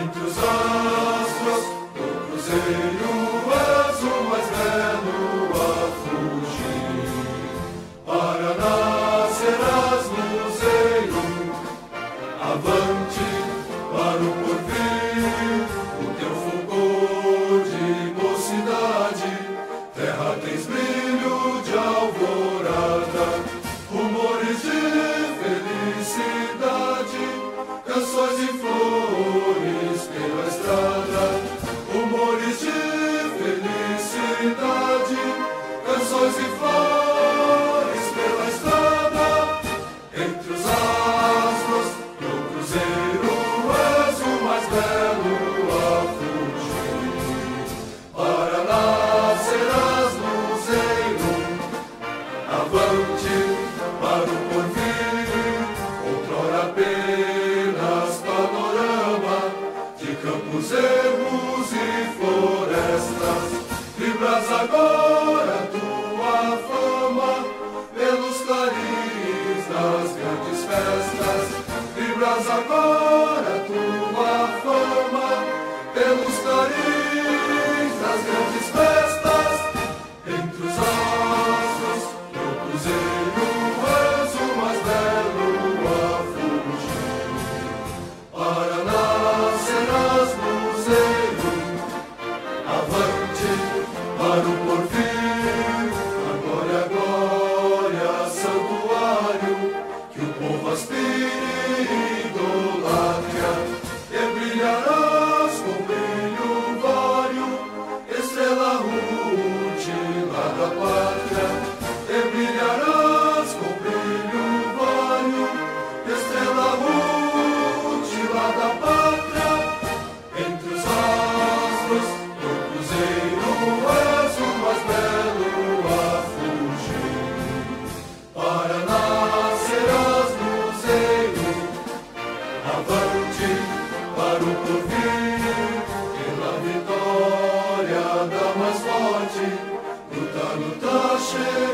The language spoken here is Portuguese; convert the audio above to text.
Entre os astros do cruzeiro o mais belo a fugir. Para nascerás luzeiro, avante para o porvir, o teu fulgor de mocidade, terra tens brilho campos, ermos e florestas. Vibras agora tua fama pelos clarins das grandes festas. Vibras agora por fe. pela vitória da mais forte, luta lutar, chega.